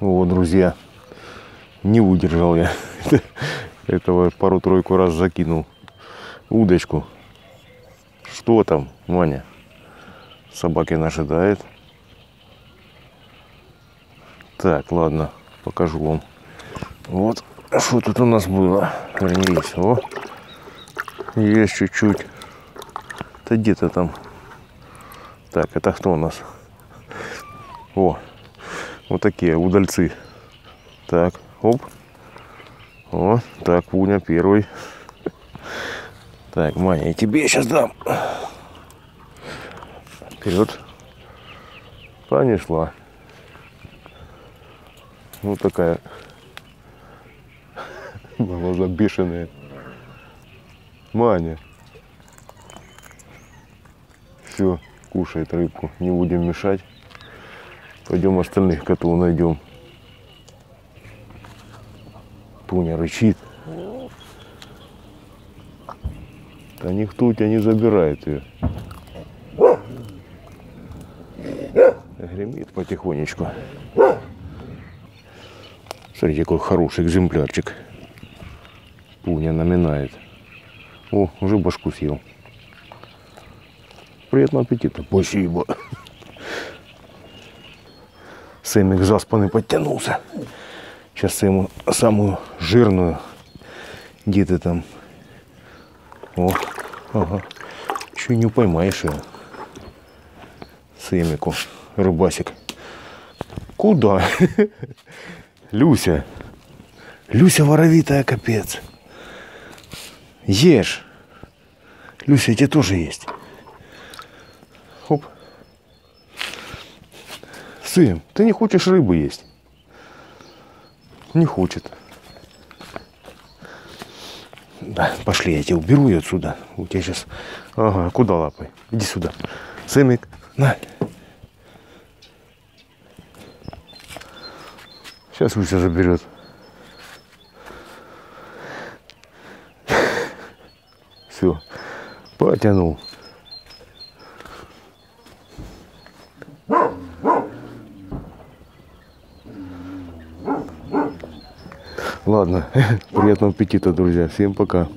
Вот, друзья, не выдержал я. Этого пару-тройку раз закинул. Удочку. Что там, Ваня? Собаки наши дает. Так, ладно, покажу вам. Вот, что тут у нас было. Вернее. О, есть чуть-чуть. Это где-то там. Так, это кто у нас? О, вот такие удальцы. Так, оп. О, так, Пуня первый. Так, Маня, я тебе сейчас дам. Вперед. Понесла. Вот такая глаза бешеные. Маня. Все, кушает рыбку. Не будем мешать. Пойдем остальных котов найдем. Пуня рычит. Да никто у тебя не забирает ее. Гремит потихонечку. Смотрите, какой хороший экземплярчик. Пуня наминает. О, уже башку съел. Приятного аппетита. Спасибо. Сэмик заспанный подтянулся. Сейчас ему самую жирную. Где ты там? О, ага. Еще не поймаешь ее. Сэмику. Рыбасик. Куда? Люся. Люся воровитая, капец. Ешь. Люся, тебе тоже есть. Сын, ты не хочешь рыбы есть? Не хочет. Да, пошли, я тебя уберу ее отсюда. У тебя сейчас... Ага, куда лапой? Иди сюда. Сэмик, на. Сейчас Люся заберет. Все, потянул. Ладно, приятного аппетита, друзья. Всем пока.